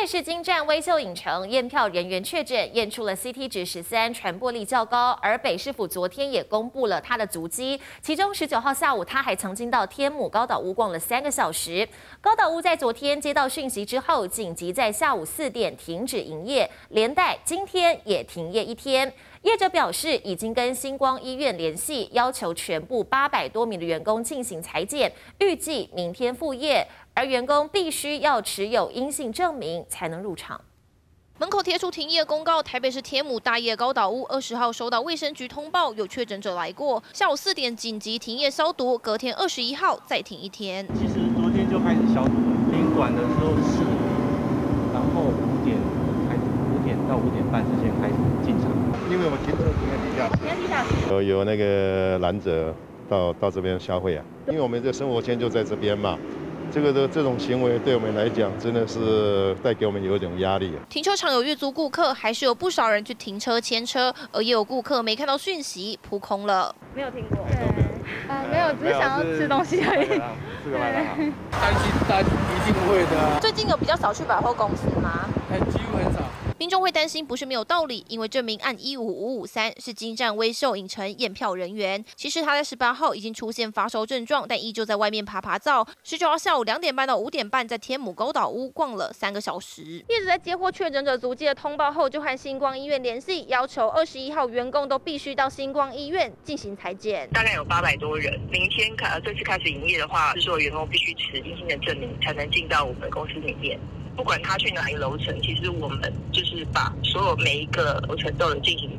北市金站微秀影城验票人员确诊，验出了 CT 值十三，传播力较高。而北市府昨天也公布了他的足迹，其中十九号下午他还曾经到天母高岛屋逛了三个小时。高岛屋在昨天接到讯息之后，紧急在下午四点停止营业，连带今天也停业一天。业者表示，已经跟星光医院联系，要求全部八百多名的员工进行裁剪，预计明天复业。而员工必须要持有阴性证明才能入场。门口贴出停业公告。台北市天母大业高岛屋二十号收到卫生局通报，有确诊者来过，下午四点紧急停业消毒，隔天二十一号再停一天。其实昨天就开始消毒了，宾馆的时候是，然后五点开始，五点到五点半之间开始进场。因为我停车停在地下，停在地下室。有有那个拦者到到这边消费啊，因为我们的生活圈就在这边嘛。这个的这种行为对我们来讲，真的是带给我们有一种压力。停车场有月租顾客，还是有不少人去停车牵车，而也有顾客没看到讯息扑空了。没有听过，对，啊，没有，只是想要吃东西而已。是个麦当劳。担心，担一定会的。最近有比较少去百货公司吗？几乎很少。民众会担心不是没有道理，因为这名按一五五五三是金站微秀影城验票人员。其实他在十八号已经出现发烧症状，但依旧在外面爬爬灶。十九号下午两点半到五点半，在天母高岛屋逛了三个小时。一直在接获确诊者足迹的通报后，就和星光医院联系，要求二十一号员工都必须到星光医院进行裁剪。大概有八百多人，明天开这次开始营业的话，是说员工必须持阴性的证明才能进到我们公司里面。不管他去哪一个楼层，其实我们就是把所有每一个楼层都有进行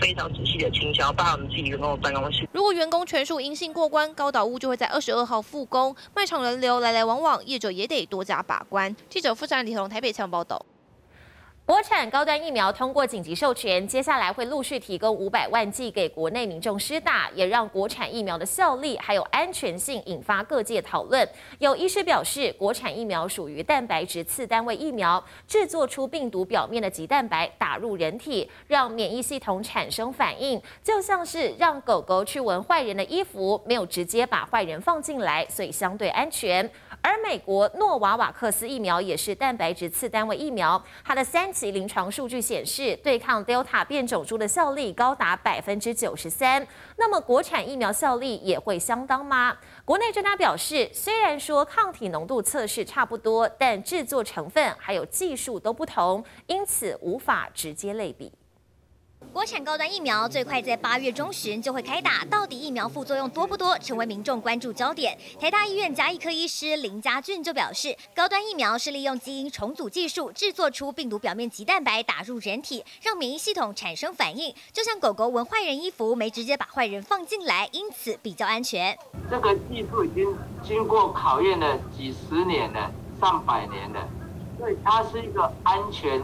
非常仔细的清消，包括我们自己员工的办公室。如果员工全数阴性过关，高岛屋就会在二十二号复工。卖场人流来来往往，业者也得多加把关。记者傅山李彤台北采访报道。国产高端疫苗通过紧急授权，接下来会陆续提供五百万剂给国内民众施打，也让国产疫苗的效力还有安全性引发各界讨论。有医师表示，国产疫苗属于蛋白质次单位疫苗，制作出病毒表面的棘蛋白打入人体，让免疫系统产生反应，就像是让狗狗去闻坏人的衣服，没有直接把坏人放进来，所以相对安全。而美国诺瓦瓦克斯疫苗也是蛋白质次单位疫苗，它的三其临床数据显示，对抗 Delta 变种株的效力高达百分之九十三。那么国产疫苗效力也会相当吗？国内专家表示，虽然说抗体浓度测试差不多，但制作成分还有技术都不同，因此无法直接类比。国产高端疫苗最快在八月中旬就会开打，到底疫苗副作用多不多，成为民众关注焦点。台大医院加医科医师林家俊就表示，高端疫苗是利用基因重组技术制作出病毒表面棘蛋白打入人体，让免疫系统产生反应，就像狗狗闻坏人衣服，没直接把坏人放进来，因此比较安全。这个技术已经经过考验了几十年了，上百年了，所以它是一个安全，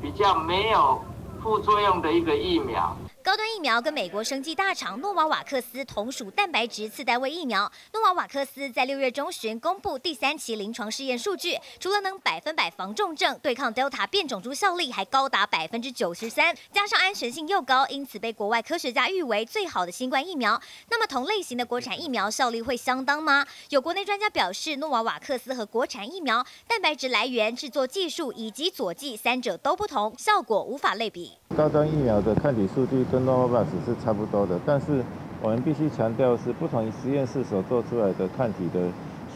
比较没有。副作用的一个疫苗。高端疫苗跟美国生技大厂诺瓦瓦克斯同属蛋白质次单位疫苗。诺瓦瓦克斯在六月中旬公布第三期临床试验数据，除了能百分百防重症、对抗 Delta 变种株效力还高达百分之九十三，加上安全性又高，因此被国外科学家誉为最好的新冠疫苗。那么同类型的国产疫苗效力会相当吗？有国内专家表示，诺瓦瓦克斯和国产疫苗蛋白质来源、制作技术以及佐剂三者都不同，效果无法类比。高端疫苗的抗体数据。跟 Novavax 是差不多的，但是我们必须强调是不同于实验室所做出来的抗体的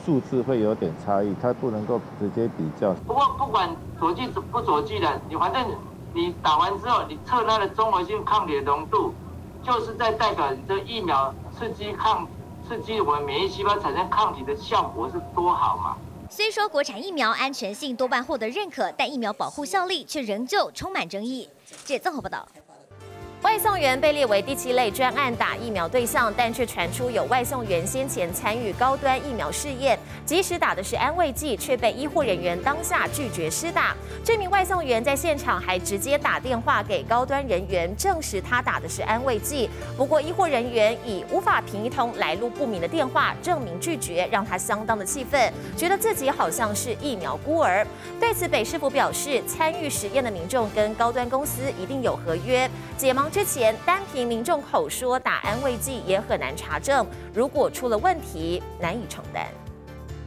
数字会有点差异，它不能够直接比较。不过不管佐剂不佐剂的，你反正你打完之后，你测它的综合性抗体的浓度，就是在代表你这疫苗刺激抗刺激我们免疫细胞产生抗体的效果是多好嘛？虽说国产疫苗安全性多半获得认可，但疫苗保护效力却仍旧充满争议。这综合报道。外送员被列为第七类专案打疫苗对象，但却传出有外送员先前参与高端疫苗试验，即使打的是安慰剂，却被医护人员当下拒绝施打。这名外送员在现场还直接打电话给高端人员，证实他打的是安慰剂。不过医护人员以无法凭一通来路不明的电话证明拒绝，让他相当的气愤，觉得自己好像是疫苗孤儿。对此，北市府表示，参与实验的民众跟高端公司一定有合约，解盲。之前单凭民众口说打安慰剂也很难查证，如果出了问题难以承担。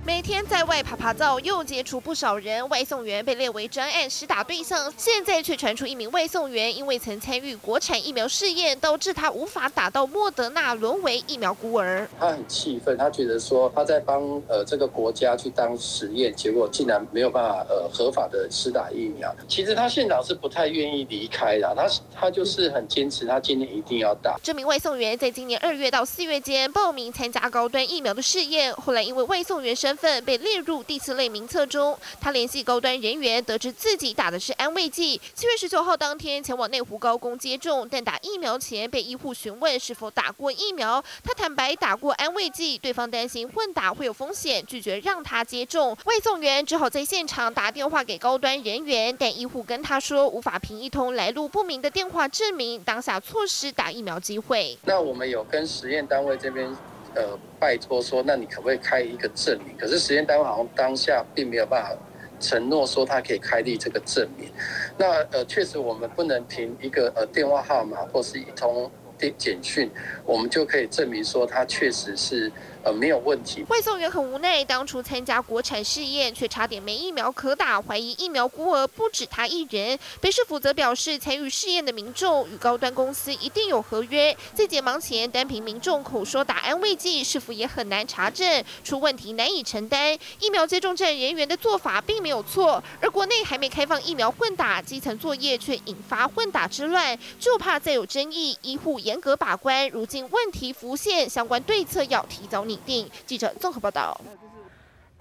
每天在外爬爬灶，又接触不少人。外送员被列为专案施打对象，现在却传出一名外送员因为曾参与国产疫苗试验，导致他无法打到莫德纳，沦为疫苗孤儿。他很气愤，他觉得说他在帮呃这个国家去当实验，结果竟然没有办法呃合法的施打疫苗。其实他现场是不太愿意离开的，他他就是很坚持，他今天一定要打。这名外送员在今年二月到四月间报名参加高端疫苗的试验，后来因为外送员身。身份被列入第四类名册中，他联系高端人员，得知自己打的是安慰剂。七月十九号当天前往内湖高工接种，但打疫苗前被医护询问是否打过疫苗，他坦白打过安慰剂，对方担心混打会有风险，拒绝让他接种。外送员只好在现场打电话给高端人员，但医护跟他说无法凭一通来路不明的电话证明当下错失打疫苗机会。那我们有跟实验单位这边。呃，拜托说，那你可不可以开一个证明？可是实验单位好像当下并没有办法承诺说他可以开立这个证明。那呃，确实我们不能凭一个呃电话号码或是一通电简讯，我们就可以证明说他确实是。呃，没有问题。外送员很无奈，当初参加国产试验，却差点没疫苗可打，怀疑疫苗孤儿不止他一人。北市府则表示，参与试验的民众与高端公司一定有合约，在解盲前单凭民众口说打安慰剂，是否也很难查证，出问题难以承担。疫苗接种站人员的做法并没有错，而国内还没开放疫苗混打，基层作业却引发混打之乱，就怕再有争议，医护严格把关。如今问题浮现，相关对策要提早。拟定。记者综合报道。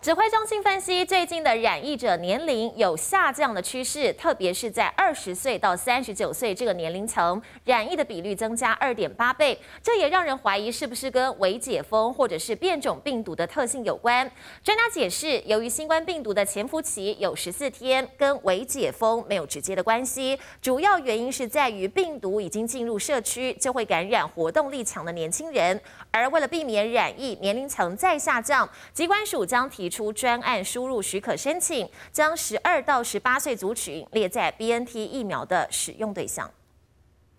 指挥中心分析，最近的染疫者年龄有下降的趋势，特别是在二十岁到三十九岁这个年龄层，染疫的比率增加二点八倍。这也让人怀疑是不是跟微解封或者是变种病毒的特性有关。专家解释，由于新冠病毒的潜伏期有十四天，跟微解封没有直接的关系，主要原因是在于病毒已经进入社区，就会感染活动力强的年轻人。而为了避免染疫年龄层再下降，机关署将提出专案输入许可申请，将十二到十八岁族群列在 BNT 疫苗的使用对象。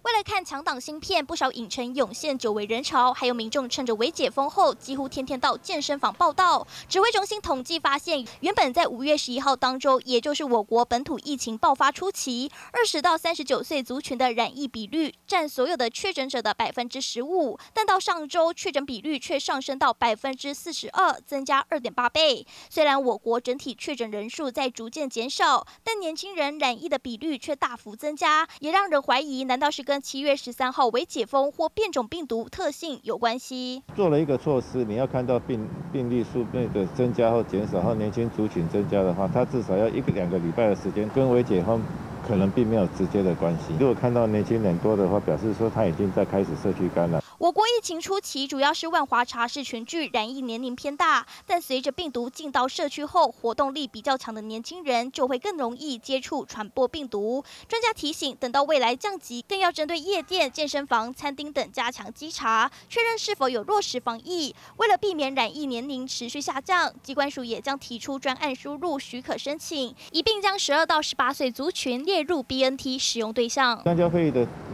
为了看强档芯片，不少影城涌现久违人潮，还有民众趁着微解封后，几乎天天到健身房报道。指挥中心统计发现，原本在五月十一号当周，也就是我国本土疫情爆发初期，二十到三十九岁族群的染疫比率占所有的确诊者的百分之十五，但到上周确诊比率却上升到百分之四十二，增加二点八倍。虽然我国整体确诊人数在逐渐减少，但年轻人染疫的比率却大幅增加，也让人怀疑，难道是？跟七月十三号为解封或变种病毒特性有关系。做了一个措施，你要看到病病例数那个增加或减少，或年轻族群增加的话，它至少要一个两个礼拜的时间，跟为解封可能并没有直接的关系。如果看到年轻人多的话，表示说他已经在开始社区感染。我国疫情初期主要是万华茶室群聚，染疫年龄偏大，但随着病毒进到社区后，活动力比较强的年轻人就会更容易接触传播病毒。专家提醒，等到未来降级，更要针对夜店、健身房、餐厅等加强稽查，确认是否有落实防疫。为了避免染疫年龄持续下降，机关署也将提出专案输入许可申请，一并将十二到十八岁族群列入 BNT 使用对象。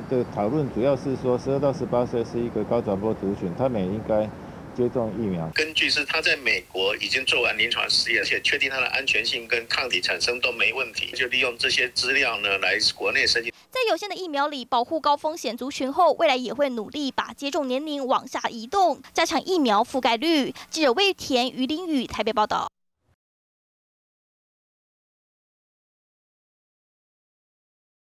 的讨论主要是说，十二到十八岁是一个。高传播族群，他们也应该接种疫苗。根据是他在美国已经做完临床试验，而且确定它的安全性跟抗体产生都没问题，就利用这些资料呢来国内申请。在有限的疫苗里保护高风险族群后，未来也会努力把接种年龄往下移动，加强疫苗覆盖率。记者魏田、于林宇台北报道。